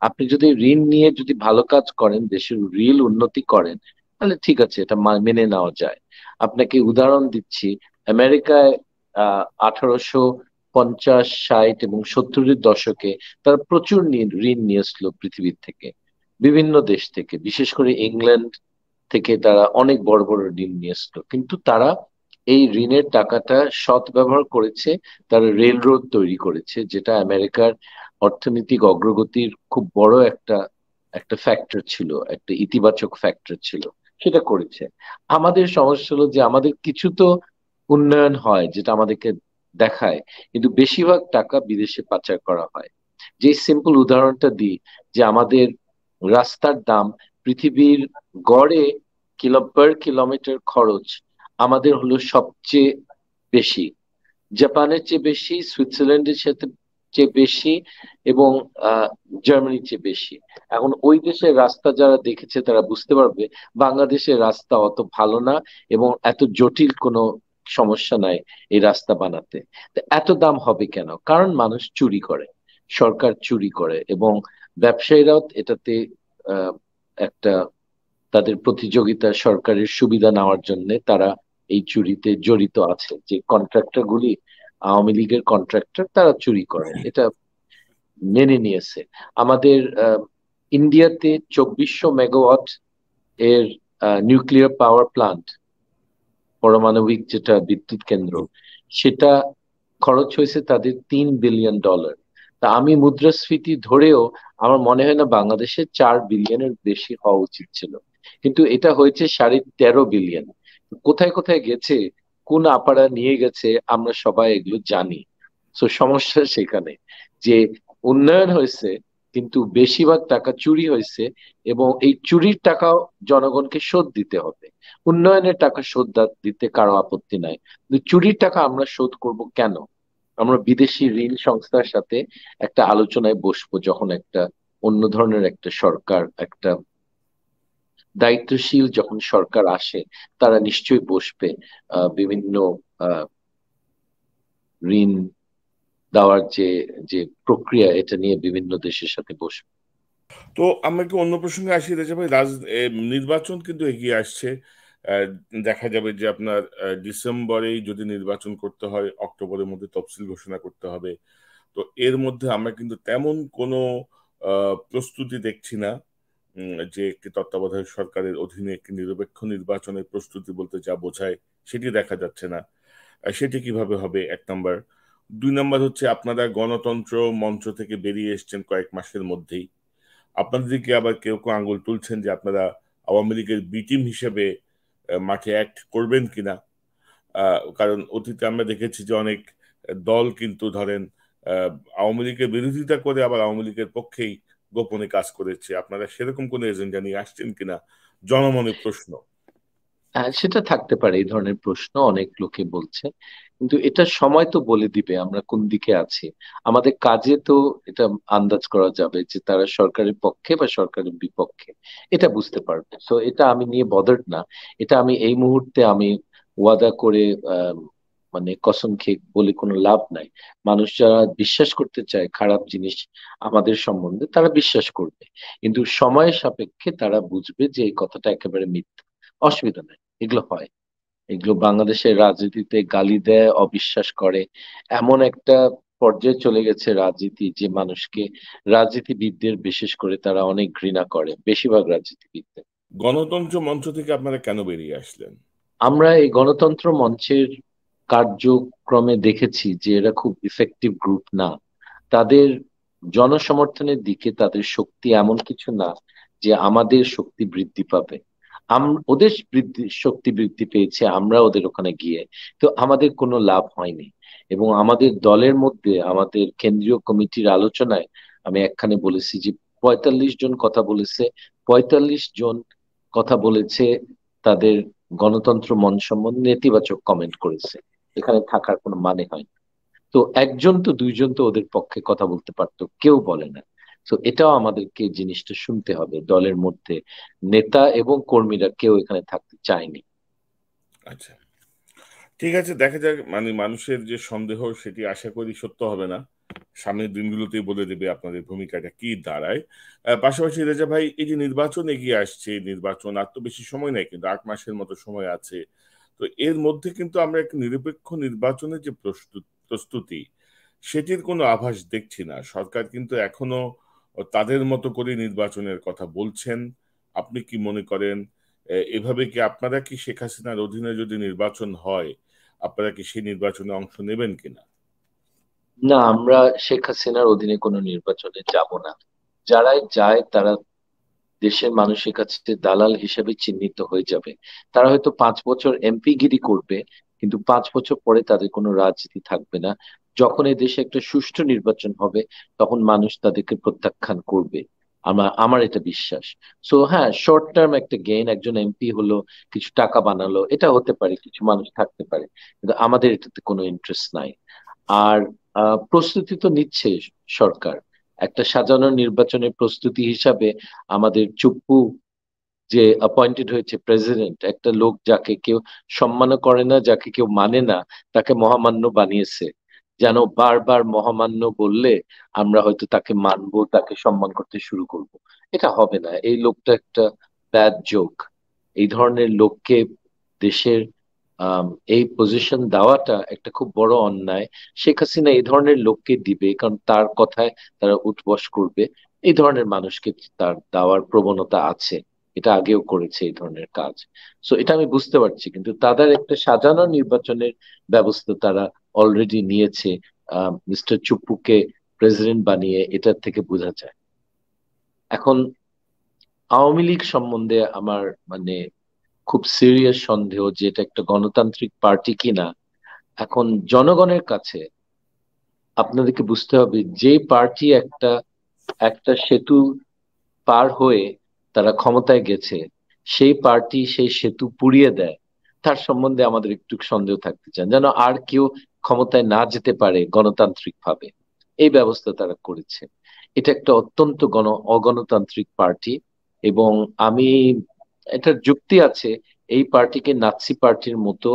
আপনি যদি ঋণ নিয়ে যদি ভালো কাজ করেন, দেশের রিল উন্নতি করেন, তাহলে ঠিক আছে, এটা মেনে নেওয়া যায়। আপনাকে উদাহরণ দিচ্ছি, আমেরিকায়, আহ, আঠারোশো পঞ্চাশ, ষাট এবং সত্তরের দশকে তারা প্রচুর ঋণ নিয়েছিল পৃথিবীর থেকে। বিভিন্ন দেশ থেকে, বিশেষ করে ইংল্যান্ড থেকে তারা অনেক বড় বড় ঋণ নিয়ে আসতো কিন্তু তারা এই ঋণের টাকাটা সৎ ব্যবহার করেছে, তারা রেল রোড তৈরি করেছে, যেটা আমেরিকার অর্থনৈতিক অগ্রগতির খুব বড় একটা একটা ফ্যাক্টর ছিল, একটা ইতিবাচক ফ্যাক্টর ছিল, সেটা করেছে। আমাদের সমস্যা হলো যে আমাদের কিছু তো উন্নয়ন হয়, যেটা আমাদেরকে দেখায়, কিন্তু বেশিরভাগ টাকা বিদেশে পাচার করা হয়। যে সিম্পল উদাহরণটা দিই, যে আমাদের রাস্তার দাম পৃথিবীর গড়ে কিলো পার কিলোমিটার খরচ আমাদের হলো সবচেয়ে বেশি। জাপানের চেয়ে বেশি, সুইজারল্যান্ডের সাথে চেয়ে বেশি এবং জার্মানির চেয়ে বেশি। এখন ওই দেশের রাস্তা যারা দেখেছে তারা বুঝতে পারবে, বাংলাদেশের রাস্তা অত ভালো না এবং এত জটিল কোনো সমস্যা নাই এই রাস্তা বানাতে। এত দাম হবে কেন? কারণ মানুষ চুরি করে, সরকার চুরি করে এবং ব্যবসায়ীরাও এটাতে একটা তাদের প্রতিযোগিতা সরকারের সুবিধা নেওয়ার জন্য তারা এই চুরিতে জড়িত আছে। যে কন্ট্রাক্টর গুলি আওয়ামী লীগের কন্ট্রাক্টর, তারা চুরি করে। এটা মেনে নিয়েছে। আমাদের ইন্ডিয়াতে চব্বিশশো মেগাওয়াট এর নিউক্লিয়ার পাওয়ার প্লান্ট, পারমাণবিক যেটা বিদ্যুৎ কেন্দ্র, সেটা খরচ হয়েছে তাদের তিন বিলিয়ন ডলার। তা আমি মুদ্রাস্ফীতি ধরেও আমার মনে হয় না বাংলাদেশে চার বিলিয়নের বেশি হওয়া উচিত ছিল। কিন্তু এটা হয়েছে সাড়ে তেরো বিলিয়ন। কোথায় কোথায় গেছে, কোন আপারা নিয়ে গেছে, আমরা সবাই এগুলো জানি। তো সমস্যা সেখানে যে উন্নয়ন হয়েছে, কিন্তু বেশিরভাগ টাকা চুরি হয়েছে এবং এই চুরির টাকাও জনগণকে শোধ দিতে হবে। উন্নয়নের টাকা শোধ দিতে কারও আপত্তি নাই। কিন্তু চুরির টাকা আমরা শোধ করব কেন? আমরা বিদেশি ঋণ সংস্থার সাথে একটা আলোচনায় বসবো যখন একটা অন্য ধরনের একটা সরকার, একটা দায়িত্বশীল যখন সরকার আসে, তারা নিশ্চয়ই বসবে বিভিন্ন ঋণ দেওয়ার যে যে প্রক্রিয়া, এটা নিয়ে বিভিন্ন দেশের সাথে বসবে। তো আমরা কি অন্য প্রসঙ্গে আসি, রেজা ভাই নির্বাচন কিন্তু এগিয়ে আসছে। দেখা যাবে যে আপনার ডিসেম্বরেই যদি নির্বাচন করতে হয়, অক্টোবরের মধ্যে তফসিল ঘোষণা করতে হবে। তো এর মধ্যে আমরা কিন্তু তেমন কোনো প্রস্তুতি দেখছি না যে একটি তত্ত্বাবধায়ক সরকারের অধীনে একটি নিরপেক্ষ নির্বাচনের প্রস্তুতি বলতে যা বোঝায় সেটি দেখা যাচ্ছে না। সেটি কীভাবে হবে? এক নম্বর। দুই নম্বর হচ্ছে আপনারা গণতন্ত্র মঞ্চ থেকে বেরিয়ে এসছেন কয়েক মাসের মধ্যেই। আপনাদের দিকে আবার কেউ কেউ আঙ্গুল তুলছেন যে আপনারা আওয়ামী লীগের বি টিম হিসেবে মাঠে অ্যাক্ট করবেন কিনা? কারণ অতীতে আমরা দেখেছি যে অনেক দল কিন্তু ধরেন আওয়ামী লীগের বিরোধিতা করে আবার আওয়ামী লীগের পক্ষেই গোপনে কাজ করেছে। আপনারা সেরকম কোন এজেন্ডা নিয়ে আসছেন কিনা? জনমনে প্রশ্ন। সেটা থাকতে পারে এই ধরনের প্রশ্ন অনেক লোকে বলছে। কিন্তু এটা সময় তো বলে দিবে আমরা কোন দিকে আছি। আমাদের কাজে তো এটা আন্দাজ করা যাবে যে তারা সরকারের পক্ষে বা সরকারের বিপক্ষে। এটা বুঝতে পারবে। তো এটা আমি নিয়ে বদার্ড না। এটা আমি এই মুহূর্তে আমি ওয়াদা করে মানে কসম খেয়ে বলে কোনো লাভ নাই। মানুষ যারা বিশ্বাস করতে চায় খারাপ জিনিস আমাদের সম্বন্ধে, তারা বিশ্বাস করবে। কিন্তু সময়ের সাপেক্ষে তারা বুঝবে যে এই কথাটা একেবারে মিথ্যা। অসুবিধা নাই। এগুলো হয়। এগুলো বাংলাদেশের রাজনীতিতে গালি দেয় অবিশ্বাস করে। এমন একটা পর্যায়ে চলে গেছে রাজনীতি যে মানুষকে রাজনীতিবিদদের বিশেষ করে তারা অনেক ঘৃণা করে বেশিরভাগ রাজনীতিবিদদের। গণতন্ত্র মঞ্চ থেকে আপনারা কেন বেরিয়ে আসলেন? আমরা এই গণতন্ত্র মঞ্চের কার্যক্রমে দেখেছি যে এরা খুব ইফেক্টিভ গ্রুপ না। তাদের জনসমর্থনের দিকে তাদের শক্তি এমন কিছু না যে আমাদের শক্তি বৃদ্ধি পাবে। ওদের বৃদ্ধি, শক্তি বৃদ্ধি পেয়েছে, আমরা ওদের ওখানে গিয়ে। তো আমাদের কোনো লাভ হয়নি। এবং আমাদের দলের মধ্যে, আমাদের কেন্দ্রীয় কমিটির আলোচনায় আমি একখানে বলেছি যে, পঁয়তাল্লিশ জন কথা বলেছে, পঁয়তাল্লিশ জন কথা বলেছে, তাদের গণতন্ত্র মন সম্বন্ধে নেতিবাচক কমেন্ট করেছে। এখানে থাকার কোনো মানে হয় তো একজন তো দুইজন তো ওদের পক্ষে কথা বলতে পারতো, কেউ বলে না। তো এটাও আমাদেরকে জিনিসটা শুনতে হবে, দলের মধ্যে নেতা এবং কর্মীরা কেউ এখানে থাকতে চায়নি। আচ্ছা। ঠিক আছে, দেখা যাক মানে মানুষের যে সন্দেহ সেটি আশা করি সত্য হবে না। সামনের দিনগুলোতেই বলে দেবে আপনাদের ভূমিকাটা কি দাঁড়ায়। পাশাপাশি রেজা ভাই, এই যে নির্বাচন এগিয়ে আসছে, নির্বাচন আর তো বেশি সময় নেই, কিন্তু আট মাসের মতো সময় আছে। তো এর মধ্যে কিন্তু আমরা একটা নিরপেক্ষ নির্বাচনের যে প্রস্তুতি, সেটির কোনো আভাস দেখছি না। সরকার কিন্তু এখনও তাদের মতো করে নির্বাচনের কথা বলছেন। আপনি কি মনে করেন এভাবে কি আপনারা কি শেখ হাসিনার অধীনে যদি নির্বাচন হয়, আপনারা কি সেই নির্বাচনে অংশ নেবেন কিনা? না, আমরা শেখ হাসিনার অধীনে কোনো নির্বাচনে যাব না। যারাই যায়, তারা দেশের মানুষের কাছে দালাল হিসেবে চিহ্নিত হয়ে যাবে। তারা হয়তো পাঁচ বছর এমপি গিরি করবে, কিন্তু পাঁচ বছর পরে তাদের কোনো রাজনীতি থাকবে না। যখন এই দেশে একটা সুষ্ঠু নির্বাচন হবে, তখন মানুষ তাদেরকে প্রত্যাখ্যান করবে। আমার আমার এটা বিশ্বাস। সো হ্যাঁ শর্ট টার্ম একটা গেইন একজন এমপি হলো, কিছু টাকা বানালো, এটা হতে পারে, কিছু মানুষ থাকতে পারে, কিন্তু আমাদের এটাতে কোনো ইন্টারেস্ট নাই। আর প্রস্তুতি তো নিচ্ছে সরকার। একটা সাজানো নির্বাচনের প্রস্তুতি হিসাবে আমাদের চুপ্পু যে অ্যাপয়েন্টেড হয়েছে প্রেসিডেন্ট একটা লোক যাকে কেউ সম্মান করে না, যাকে কেউ মানে না, তাকে মহামান্য বানিয়েছে। যেন বারবার মহামান্য বললে আমরা হয়তো তাকে মানবো, তাকে সম্মান করতে শুরু করব। এটা হবে না। এই লোকটা একটা ব্যাড জোক এই ধরনের লোককে দেশের এই পজিশন দেওয়াটা একটা খুব বড় অন্যায়। শেখ হাসিনা এই ধরনের লোককে দিবে, কারণ তার কথায় তারা উঠবস করবে। এই ধরনের মানুষকে তার দেওয়ার প্রবণতা আছে। এটা আগেও করেছে এই ধরনের কাজ। সো এটা আমি বুঝতে পারছি, কিন্তু তাদের একটা সাজানো নির্বাচনের ব্যবস্থা তারা অলরেডি নিয়েছে মিস্টার চুপ্পুকে প্রেসিডেন্ট বানিয়ে, এটার থেকে বোঝা যায়। এখন, আওয়ামী লীগ সম্বন্ধে আমার মানে খুব সিরিয়াস সন্দেহ যে এটা একটা গণতান্ত্রিক পার্টি কিনা। এখন, জনগণের কাছে আপনাদেরকে বুঝতে হবে, যে পার্টি একটা একটা সেতু পার হয়ে তারা ক্ষমতায় গেছে, সেই পার্টি সেই সেতু পুড়িয়ে দেয়, তার সম্বন্ধে আমাদের একটু সন্দেহ থাকতে চান। যেন আর কেউ ক্ষমতায় না যেতে পারে গণতান্ত্রিক ভাবে এই ব্যবস্থা তারা করেছে। এটা একটা অত্যন্ত গণ, অগণতান্ত্রিক পার্টি এবং আমি এটার যুক্তি আছে, এই পার্টিকে নাৎসি পার্টির মতো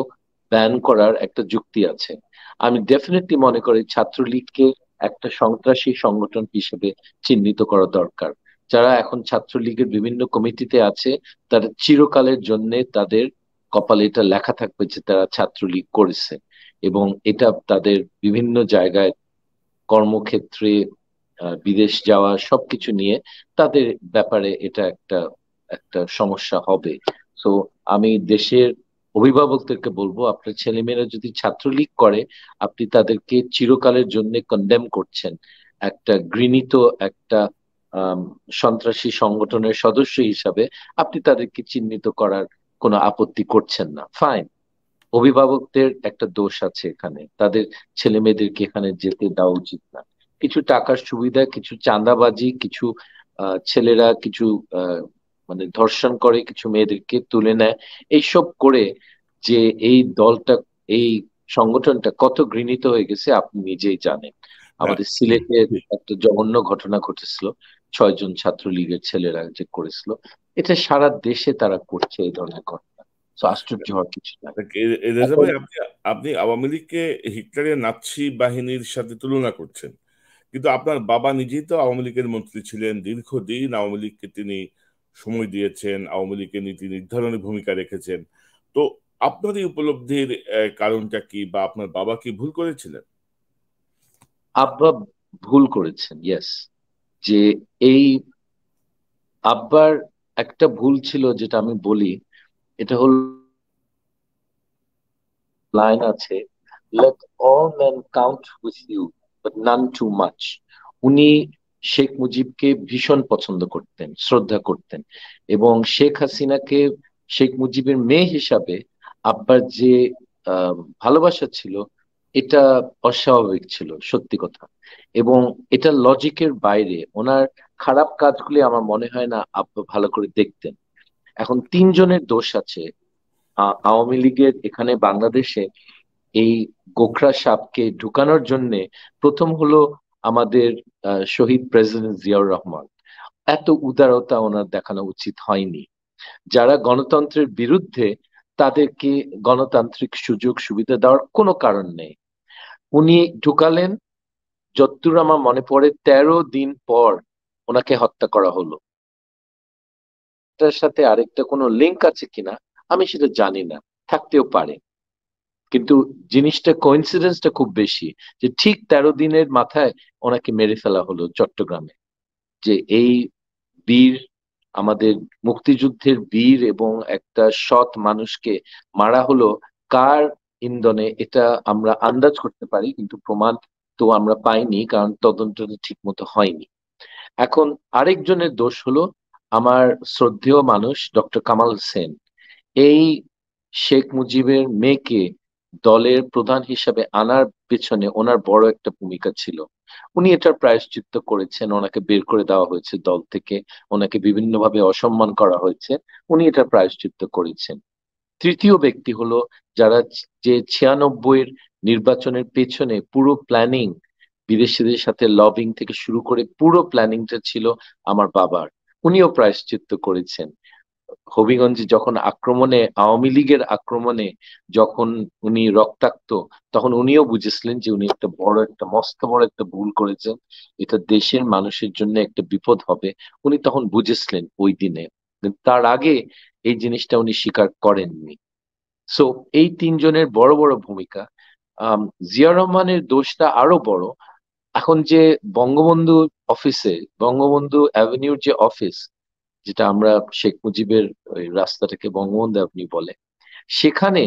ব্যান করার একটা যুক্তি আছে। আমি ডেফিনেটলি মনে করি ছাত্রলীগকে একটা সন্ত্রাসী সংগঠন হিসেবে চিহ্নিত করা দরকার। যারা এখন ছাত্রলীগের বিভিন্ন কমিটিতে আছে, তারা চিরকালের জন্য তাদের কপালে এটা লেখা থাকবে যে তারা ছাত্রলীগ করেছে। এবং এটা তাদের বিভিন্ন জায়গায় কর্মক্ষেত্রে বিদেশ যাওয়া সবকিছু নিয়ে তাদের ব্যাপারে এটা একটা একটা সমস্যা হবে। তো আমি দেশের অভিভাবকদেরকে বলব, আপনার ছেলেমেয়েরা যদি ছাত্রলীগ করে, আপনি তাদেরকে চিরকালের জন্য কন্ডেম করছেন। একটা গৃহীত একটা সন্ত্রাসী সংগঠনের সদস্য হিসাবে আপনি তাদেরকে চিহ্নিত করার কোনো আপত্তি করছেন না। ফাইন অভিভাবকদের একটা দোষ আছে এখানে। তাদের ছেলে মেয়েদেরকে এখানে যেতে দেওয়া উচিত না। কিছু টাকার সুবিধা কিছু চাঁদাবাজি কিছু ছেলেরা কিছু মানে ধর্ষণ করে কিছু মেয়েদেরকে তুলে নেয়। এইসব করে যে এই দলটা এই সংগঠনটা কত ঘৃণিত হয়ে গেছে আপনি নিজেই জানেন। আমাদের হ্যাঁ। সিলেটে একটা জঘন্য ঘটনা ঘটেছিল। ছয়জন ছাত্রলীগের ছেলেরা যে করেছিল। এটা সারা দেশে তারা করছে এই ধরনের ঘটনা। আশ্চর্য হওয়ার কিছু না আপনি আওয়ামী লীগকে হিটলারের নাৎসি বাহিনীর সাথে তুলনা করছেন। কিন্তু আপনার বাবা নিজেই তো আওয়ামী লীগের মন্ত্রী ছিলেন। দীর্ঘদিন আওয়ামী লীগকে তিনি সময় দিয়েছেন আওয়ামী লীগের নীতি নির্ধারণের ভূমিকা রেখেছেন। তো আপনার এই উপলব্ধির কারণটা কি বা আপনার বাবা কি ভুল করেছিলেন? আব্বা ভুল করেছেন ইয়েস যে এই আব্বার একটা ভুল ছিল যেটা আমি বলি এটা হল লাইন আছে, let all men count with you, but none too much. উনি শেখ মুজিবকে ভীষণ পছন্দ করতেন, শ্রদ্ধা করতেন এবং শেখ হাসিনাকে শেখ মুজিবের মেয়ে হিসাবে আব্বার যে ভালোবাসা ছিল, এটা অস্বাভাবিক ছিল, সত্যি কথা। এবং এটা লজিকের বাইরে, ওনার খারাপ কাজগুলি আমার মনে হয় না আব্বা ভালো করে দেখতেন। এখন তিনজনের দোষ আছে। আওয়ামী লীগের এখানে বাংলাদেশে এই গোখরা সাপকে ঢুকানোর জন্য প্রথম হলো আমাদের শহীদ প্রেসিডেন্ট জিয়াউর রহমান। এত উদারতা ওনার দেখানো উচিত হয়নি। যারা গণতন্ত্রের বিরুদ্ধে তাদেরকে গণতান্ত্রিক সুযোগ, সুবিধা দেওয়ার কোনো কারণ নেই। উনি ঢুকালেন যতদূর আমার মনে পড়ে, তেরো দিন পর ওনাকে হত্যা করা হলো। এটার সাথে আরেকটা কোনো লিঙ্ক আছে কিনা, আমি সেটা জানি না, থাকতেও পারে। কিন্তু জিনিসটা কোইন্সিডেন্সটা খুব বেশি যে ঠিক তেরো দিনের মাথায় ওনাকে মেরে ফেলা হলো চট্টগ্রামে। যে এই বীর, আমাদের মুক্তিযুদ্ধের বীর এবং একটা সৎ মানুষকে মারা হলো কার ইন্ধনে, এটা আমরা আন্দাজ করতে পারি, কিন্তু প্রমাণ তো আমরা পাইনি, কারণ তদন্তটা ঠিক মতো হয়নি। এখন আরেকজনের দোষ হলো আমার শ্রদ্ধেয় মানুষ ডক্টর কামাল হোসেন। এই শেখ মুজিবের মেয়েকে দলের প্রধান হিসাবে আনার পেছনে ওনার বড় একটা ভূমিকা ছিল। উনি এটার প্রায়শ্চিত্ত করেছেন, ওনাকে বের করে দেওয়া হয়েছে দল থেকে, ওনাকে বিভিন্নভাবে অসম্মান করা হয়েছে, উনি এটার প্রায়শ্চিত্ত করেছেন। তৃতীয় ব্যক্তি হলো যারা যে ছিয়ানব্বই নির্বাচনের পেছনে পুরো প্ল্যানিং, বিদেশিদের সাথে লবিং থেকে শুরু করে পুরো প্ল্যানিংটা ছিল আমার বাবার। উনিও প্রায়শ্চিত্ত করেছেন। হবিগঞ্জে যখন আক্রমণে, আওয়ামী লীগের আক্রমণে যখন উনি রক্তাক্ত, তখন উনিও বুঝেছিলেন যে উনি একটা বড়, একটা মস্ত বড় একটা ভুল করেছেন। এটা দেশের মানুষের জন্য একটা বিপদ হবে। উনি তখন বুঝেছিলেন ওই দিনে। তার আগে এই জিনিসটা উনি স্বীকার করেননি। সো এই তিনজনের বড় বড় ভূমিকা জিয়া রহমানের দোষটা আরও বড়। এখন যে বঙ্গবন্ধু অফিসে বঙ্গবন্ধু অ্যাভিনিউর যে অফিস যেটা আমরা শেখ মুজিবের ওই রাস্তাটাকে বঙ্গবন্ধু অ্যাভিনিউ বলে, সেখানে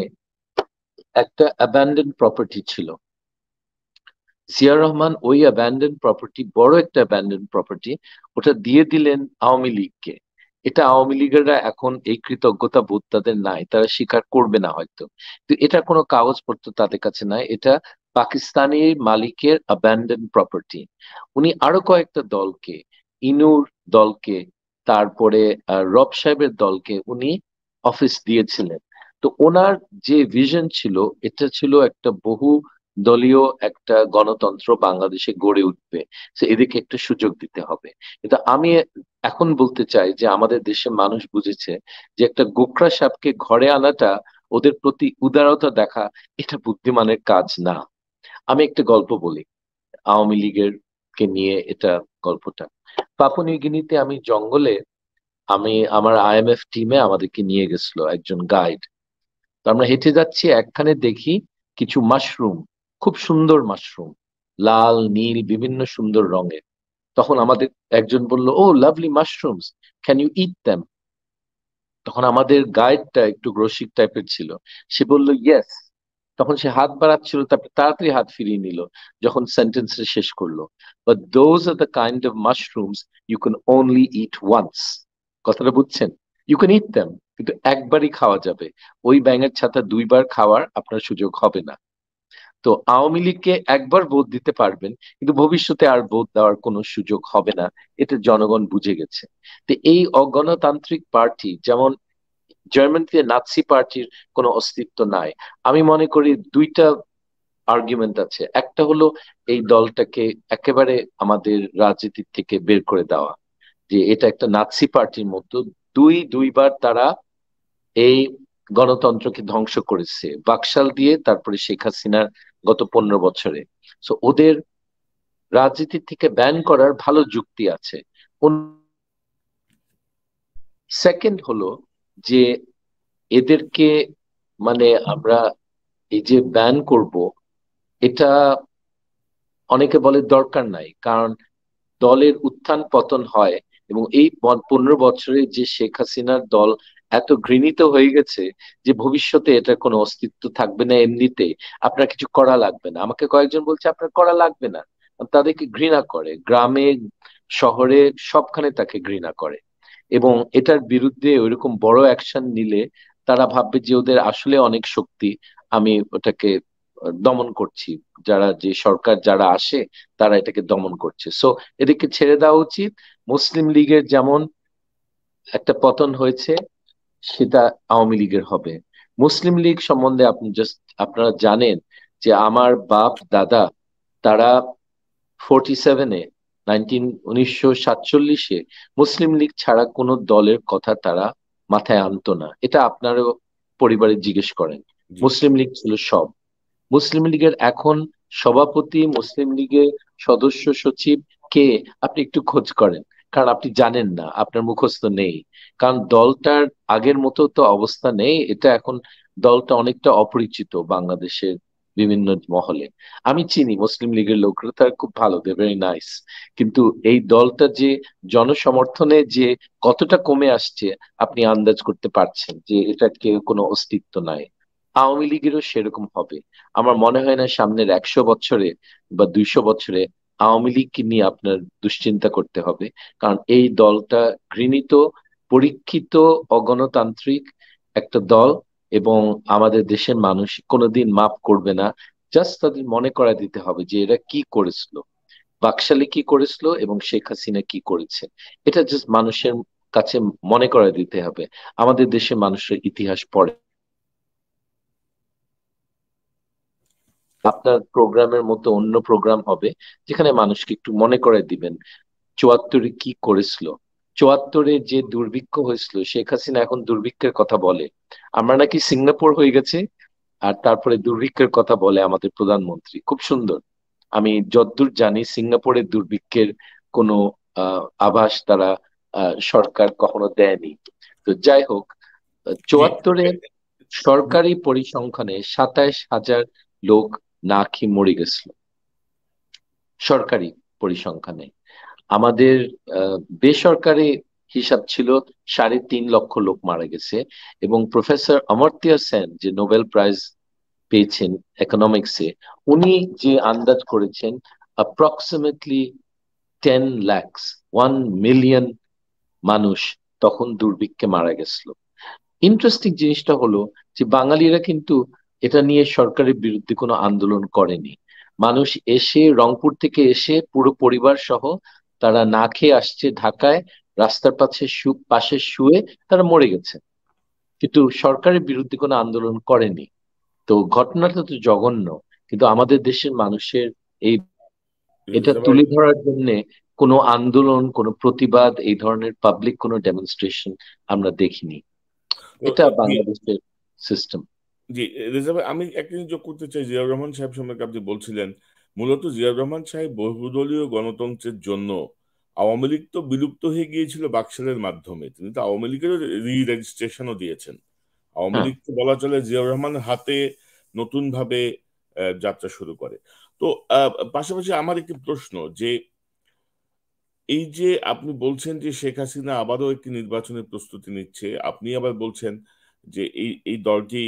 একটা অ্যাবান্ডেন প্রপার্টি ছিল। জিয়া রহমান ওই অ্যাবান্ডেন প্রপার্টি বড় একটা অ্যাবান্ডেন প্রপার্টি ওটা দিয়ে দিলেন আওয়ামী লীগকে। এটা আওয়ামী লীগেরা এখন এই কৃতজ্ঞতা বোধ তাদের নাই, তারা স্বীকার করবে না হয়তো। এটা কোনো কাগজপত্র তাদের কাছে নাই, এটা পাকিস্তানি মালিকের অ্যাবান্ডেন প্রপার্টি উনি আরও কয়েকটা দলকে, ইনুর দলকে, তারপরে রব সাহেবের দলকে উনি অফিস দিয়েছিলেন। তো ওনার যে ভিশন ছিল, এটা ছিল একটা বহু দলীয় একটা গণতন্ত্র বাংলাদেশে গড়ে উঠবে। এদিকে একটা সুযোগ দিতে হবে। কিন্তু আমি এখন বলতে চাই যে, আমাদের দেশে মানুষ বুঝেছে যে, একটা গোকরা সাপকে ঘরে আনাটা ওদের প্রতি উদারতা দেখা, এটা বুদ্ধিমানের কাজ না। আমি একটা গল্প বলি। আওয়ামী লীগের কে নিয়ে এটা গল্পটা। পাপু নিউগিনিতে আমি জঙ্গলে আমি, আমার আইএমএফ টিমে আমাদেরকে নিয়ে গেছিল একজন গাইড। তো আমরা হেঁটে যাচ্ছি, একখানে দেখি কিছু মাশরুম, খুব সুন্দর মাশরুম, লাল, নীল, বিভিন্ন সুন্দর রঙের। তখন আমাদের একজন বলল, ও, lovely mushrooms, can you eat them? তখন আমাদের গাইডটা একটু গ্রসিক টাইপের ছিল। সে বলল, ইয়েস। তখন সে হাত বাড়াচ্ছিল, তারপরে তাড়াতাড়ি হাত ফিরিয়ে নিল, যখন সেন্টেন্সটা শেষ করল। But those are the kind of mushrooms you can only eat once কথাটা বুঝছেন? ইউ ক্যান ইট দ্যাম কিন্তু একবারই খাওয়া যাবে। ওই ব্যাঙের ছাতা দুইবার খাওয়ার আপনার সুযোগ হবে না। তো আওয়ামী লীগকে একবার ভোট দিতে পারবেন, কিন্তু ভবিষ্যতে আর ভোট দেওয়ার কোনো সুযোগ হবে না। এটা জনগণ বুঝে গেছে। তো এই অগণতান্ত্রিক পার্টি, যেমন জার্মানিতে নাৎসি পার্টির কোনো অস্তিত্ব নাই। আমি মনে করি দুইটা আর্গুমেন্ট আছে। একটা হলো এই দলটাকে একেবারে আমাদের রাজনীতির থেকে বের করে দেওয়া, যে এটা একটা নাৎসি পার্টির মতো। দুই, দুইবার তারা এই গণতন্ত্রকে ধ্বংস করেছে, বাকশাল দিয়ে তারপরে শেখ হাসিনার গত পনেরো বছরে। সো ওদের রাজনীতি থেকে ব্যান করার ভালো যুক্তি আছে। সেকেন্ড হলো যে এদেরকে মানে আমরা এই যে ব্যান করব, এটা অনেকে বলে দরকার নাই। কারণ দলের উত্থান পতন হয় এবং এই পনেরো বছরে যে শেখ হাসিনার দল এত ঘৃণিত হয়ে গেছে যে ভবিষ্যতে এটা কোনো অস্তিত্ব থাকবে না এমনিতে। আপনার কিছু করা লাগবে না। আমাকে কয়েকজন বলছে, আপনার করা লাগবে না। তাদেরকে ঘৃণা করে। গ্রামে, শহরে সবখানে তাকে ঘৃণা করে। এবং এটার বিরুদ্ধে ওইরকম বড় অ্যাকশন নিলে তারা ভাববে যে ওদের আসলে অনেক শক্তি আমি ওটাকে দমন করছি। যারা যে সরকার যারা আসে তারা এটাকে দমন করছে। সো এদিকে ছেড়ে দেওয়া উচিত। মুসলিম লীগের যেমন একটা পতন হয়েছে, সেটা আওয়ামী লীগের হবে। মুসলিম লীগ সম্বন্ধে আপনি জাস্ট আপনারা জানেন যে আমার বাপ, দাদা, তারা ফোরটি সেভেনে নাইনটিন উনিশশো সাতচল্লিশে মুসলিম লীগ ছাড়া কোনো দলের কথা তারা মাথায় আনতো না। এটা আপনারও পরিবারে জিজ্ঞেস করেন। মুসলিম লীগ ছিল সব। মুসলিম লীগের এখন সভাপতি মুসলিম লীগের সদস্য সচিব কে আপনি একটু খোঁজ করেন। কারণ আপনি জানেন না আপনার মুখস্থ নেই। কারণ দলটার আগের মতো তো অবস্থা নেই। এটা এখন দলটা অনেকটা অপরিচিত বাংলাদেশের বিভিন্ন মহলে। আমি চিনি, মুসলিম লীগের লোকরা তার খুব ভালো দে ভেরি নাইস কিন্তু এই দলটা যে জনসমর্থনে যে কতটা কমে আসছে, আপনি আন্দাজ করতে পারছেন যে এটা কেউ কোনো অস্তিত্ব নাই। আওয়ামী লীগেরও সেরকম হবে। আমার মনে হয় না সামনের একশো বছরে বা দুইশো বছরে আওয়ামী লীগকে নিয়ে আপনার দুশ্চিন্তা করতে হবে। কারণ এই দলটা ঘৃণিত, পরীক্ষিত, অগণতান্ত্রিক একটা দল। এবং আমাদের দেশের মানুষ কোনোদিন মাফ করবে না। জাস্ট তাদের মনে করা দিতে হবে যে এরা কি করেছিল, বাকশালী কি করেছিল এবং শেখ হাসিনা কি করেছে। এটা জাস্ট মানুষের কাছে মনে করা দিতে হবে। আমাদের দেশের মানুষের ইতিহাস পড়ে। আপনার প্রোগ্রামের মতো অন্য প্রোগ্রাম হবে যেখানে মানুষকে একটু মনে করে দিবেন। চুয়াত্তরে কি করেছিল চুয়াত্তরে যে দুর্ভিক্ষ হয়েছিল, শেখ হাসিনা এখন দুর্ভিক্ষের কথা বলে। আমরা নাকি সিঙ্গাপুর হয়ে গেছে, আর তারপরে দুর্ভিক্ষের কথা বলে আমাদের প্রধানমন্ত্রী। খুব সুন্দর। আমি যদ্দূর জানি সিঙ্গাপুরের দুর্ভিক্ষের কোনো আভাস তারা সরকার কখনো দেয়নি। তো যাই হোক, চুয়াত্তরে সরকারি পরিসংখ্যানে সাতাইশ হাজার লোক না খেয়ে মরে গেছিল। সরকারি পরিসংখ্যানে। আমাদের বেসরকারি হিসাব ছিল সাড়ে তিন লক্ষ লোক মারা গেছে এবং প্রফেসর অমর্ত্য সেন যে নোবেল প্রাইজ পেয়েছেন ইকোনমিক্সে উনি যে আন্দাজ করেছেন approximately ten lakhs one million মানুষ তখন দুর্ভিক্ষে মারা গেছিল। ইন্টারেস্টিং জিনিসটা হলো যে বাঙালিরা কিন্তু এটা নিয়ে সরকারের বিরুদ্ধে কোনো আন্দোলন করেনি। মানুষ এসে রংপুর থেকে এসে পুরো পরিবার সহ তারা না খেয়ে আসছে ঢাকায় রাস্তার পাশে পাশে শুয়ে তারা মরে গেছে। কিন্তু সরকারের বিরুদ্ধে কোনো আন্দোলন করেনি। তো ঘটনাটা তো জঘন্য কিন্তু আমাদের দেশের মানুষের এই এটা তুলে ধরার জন্য কোনো আন্দোলন কোনো প্রতিবাদ এই ধরনের পাবলিক কোনো ডেমনস্ট্রেশন আমরা দেখিনি। এটা বাংলাদেশের সিস্টেম জি আমি একটা জিনিস যোগ করতে চাই জিয়াউর রহমান সাহেব সম্পর্কে আপনি বলছিলেন মূলত জিয়াউর রহমান সাহেব বহুদলীয় গণতন্ত্রের জন্য আওয়ামী লীগ তো বিলুপ্ত হয়ে গিয়েছিল বাকশালের মাধ্যমে। তিনি তো আওয়ামী লীগেরও রি রেজিস্ট্রেশনও দিয়েছেন। আওয়ামী লীগ তো বলা চলে জিয়াউর রহমানের হাতে নতুন ভাবে যাত্রা শুরু করে। তো পাশাপাশি আমার একটি প্রশ্ন যে এই যে আপনি বলছেন যে শেখ হাসিনা আবারও একটি নির্বাচনের প্রস্তুতি নিচ্ছে আপনি আবার বলছেন যে এই এই দলটি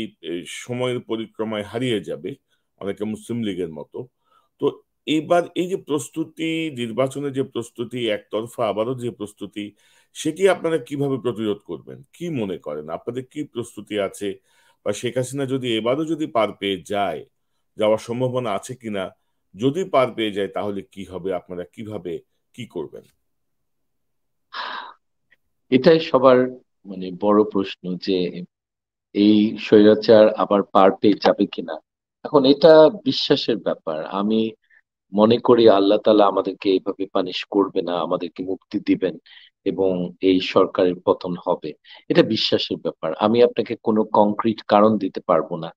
সময়ের পরিক্রমায় হারিয়ে যাবে অনেকে মুসলিম লীগের মতো। তো এইবার এই যে প্রস্তুতি, নির্বাচনের যে প্রস্তুতি, একতরফা আবারও যে প্রস্তুতি, সেটি আপনারা কীভাবে প্রতিরোধ করবেন? কি মনে করেন? আপনাদের কি প্রস্তুতি আছে? বা শেখ হাসিনা যদি এবারও যদি পার পেয়ে যায়, যাওয়ার সম্ভাবনা আছে কিনা, যদি পার পেয়ে যায়, তাহলে কি হবে? আপনারা কীভাবে কি করবেন? এটাই সবার মানে বড় প্রশ্ন যে এই স্বৈরাচার আবার পার পেয়ে যাবে কিনা। এখন এটা বিশ্বাসের ব্যাপার। আমি মনে করি আল্লাহ তালা আমাদেরকে এইভাবে পানিশ করবে না, আমাদেরকে মুক্তি দিবেন এবং এই সরকারের পতন হবে। এটা বিশ্বাসের ব্যাপার। আমি আপনাকে কোনো কংক্রিট কারণ দিতে পারব না।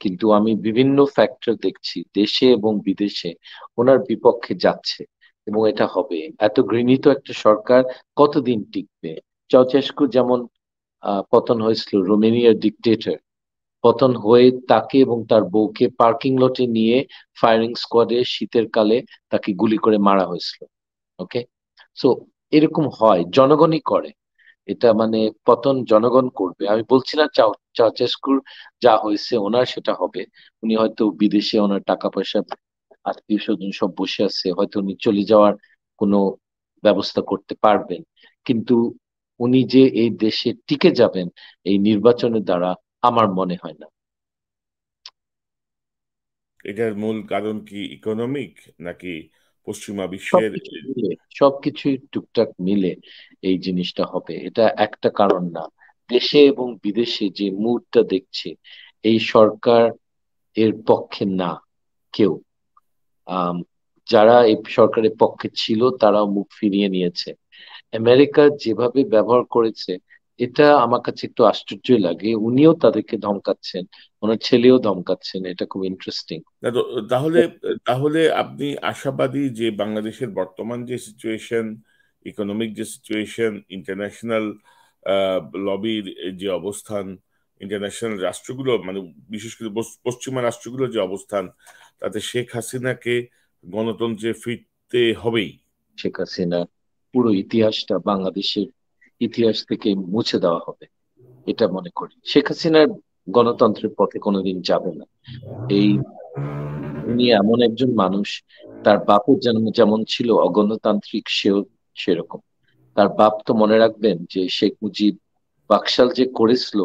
কিন্তু আমি বিভিন্ন ফ্যাক্টর দেখছি, দেশে এবং বিদেশে ওনার বিপক্ষে যাচ্ছে এবং এটা হবে। এত ঘৃণিত একটা সরকার কতদিন টিকবে? চাউচেস্কু যেমন পতন হয়েছিল, রোমেনিয়ার ডিকটেটর পতন হয়ে তাকে এবং তার বউকে পার্কিং লটে নিয়ে ফায়ারিং স্কোয়াডে শীতের কালে তাকে গুলি করে মারা হয়েছিল ওকে সো এরকম হয়, জনগণই করে। এটা মানে পতন জনগণ করবে। আমি বলছি না চাচেস্কুর যা হয়েছে ওনার সেটা হবে। উনি হয়তো বিদেশে ওনার টাকা পয়সা আত্মীয় স্বজন সব বসে আছে, হয়তো উনি চলে যাওয়ার কোনো ব্যবস্থা করতে পারবেন। কিন্তু উনি যে এই দেশে টিকে যাবেন, এই নির্বাচনের দ্বারা আমার মনে হয় না। এটার মূল কারণ কি ইকোনমিক নাকি পশ্চিমা বিশ্বের? সবকিছুই টুকটাক মিলে এই জিনিসটা হবে। এটা একটা কারণ না। দেশে এবং বিদেশে যে মুডটা দেখছে এই সরকার এর পক্ষে না কেউ। যারা এই সরকারের পক্ষে ছিল তারাও মুখ ফিরিয়ে নিয়েছে। আমেরিকা যেভাবে ব্যবহার করেছে এটা আমার কাছে একটু আশ্চর্য লাগে। উনিও তাদেরকে ধমকাচ্ছেন ওনার ছেলেও ধমকাচ্ছেন এটা খুব ইন্টারেস্টিং তাহলে তাহলে আপনি আশাবাদী যে বাংলাদেশের বর্তমান যে সিচুয়েশন ইকোনমিক যে সিচুয়েশন ইন্টারন্যাশনাল লবির যে অবস্থান ইন্টারন্যাশনাল রাষ্ট্রগুলো মানে বিশেষ করে পশ্চিমা রাষ্ট্রগুলোর যে অবস্থান তাতে শেখ হাসিনাকে গণতন্ত্রে ফিরতে হবেই। শেখ হাসিনা পুরো ইতিহাসটা বাংলাদেশের ইতিহাস থেকে মুছে দেওয়া হবে, এটা মনে করি। শেখ হাসিনার গণতন্ত্রের পথে কোনোদিন যাবে না। এই উনি এমন একজন মানুষ, তার বাপের জন্ম যেমন ছিল অগণতান্ত্রিক, সেও সেরকম। তার বাপ তো মনে রাখবেন যে শেখ মুজিব বাকশাল যে করেছিল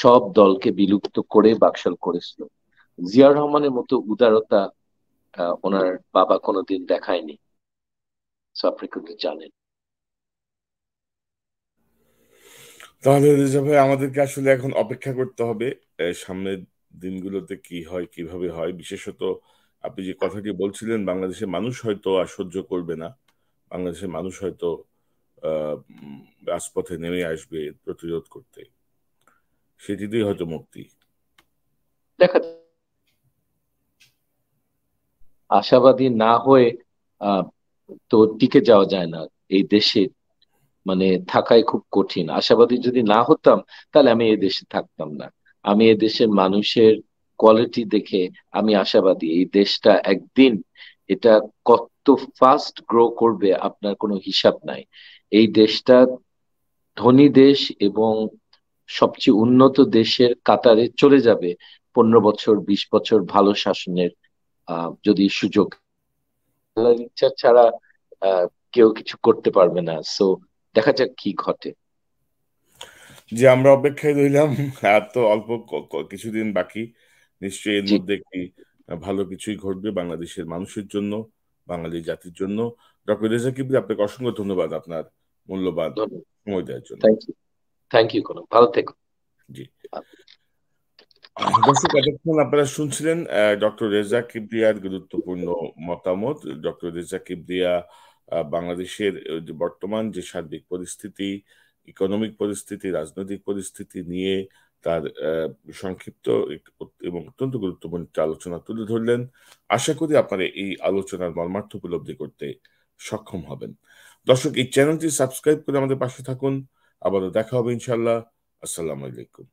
সব দলকে বিলুপ্ত করে বাকশাল করেছিল। জিয়ার রহমানের মতো উদারতা ওনার বাবা কোনোদিন দেখায়নি। জানেন। তাহলে আমাদেরকে আসলে এখন অপেক্ষা করতে হবে সামনের দিনগুলোতে কি হয়, কীভাবে হয়? বিশেষত আপনি যে কথাটি বলছিলেন, বাংলাদেশের মানুষ হয়তো আর সহ্য করবে না। বাংলাদেশের মানুষ হয়তো রাজপথে নেমে আসবে প্রতিরোধ করতে। সেটিতেই হয়তো মুক্তি। দেখা আশাবাদী না হয়ে তো টিকে যাওয়া যায় না এই দেশে। মানে থাকাই খুব কঠিন। আশাবাদী যদি না হতাম, তাহলে আমি এই দেশে থাকতাম না। আমি এ দেশের মানুষের কোয়ালিটি দেখে আমি আশাবাদী। এই দেশটা একদিন এটা কত ফাস্ট গ্রো করবে আপনার কোনো হিসাব নাই। এই দেশটা ধনী দেশ এবং সবচেয়ে উন্নত দেশের কাতারে চলে যাবে পনেরো বছর, বিশ বছর ভালো শাসনের যদি সুযোগ। ইচ্ছা ছাড়া কেউ কিছু করতে পারবে না। সো দেখা যাক কি ঘটে। যে আমরা অপেক্ষায় রইলাম আর তো অল্প কিছুদিন বাকি। নিশ্চয়ই এর মধ্যে কি ভালো কিছুই ঘটবে বাংলাদেশের মানুষের জন্য বাঙালি জাতির জন্য। ডক্টর রেজা কিবরি আপনাকে অসংখ্য ধন্যবাদ আপনার মূল্যবান সময় দেওয়ার জন্য। থ্যাংক ইউ ইউ ভালো থেকো। জি। দর্শক এতক্ষণ আপনারা শুনছিলেন ডক্টর রেজা কিবরিয়ার গুরুত্বপূর্ণ মতামত। ডক্টর রেজা কিবরিয়া বাংলাদেশের বর্তমান যে সার্বিক পরিস্থিতি ইকোনমিক পরিস্থিতি, রাজনৈতিক পরিস্থিতি নিয়ে তার সংক্ষিপ্ত এবং অত্যন্ত গুরুত্বপূর্ণ আলোচনা তুলে ধরলেন। আশা করি আপনারা এই আলোচনার মর্মার্থ উপলব্ধি করতে সক্ষম হবেন। দর্শক, এই চ্যানেলটি সাবস্ক্রাইব করে আমাদের পাশে থাকুন। আবারও দেখা হবে ইনশাল্লাহ আসসালামু আলাইকুম।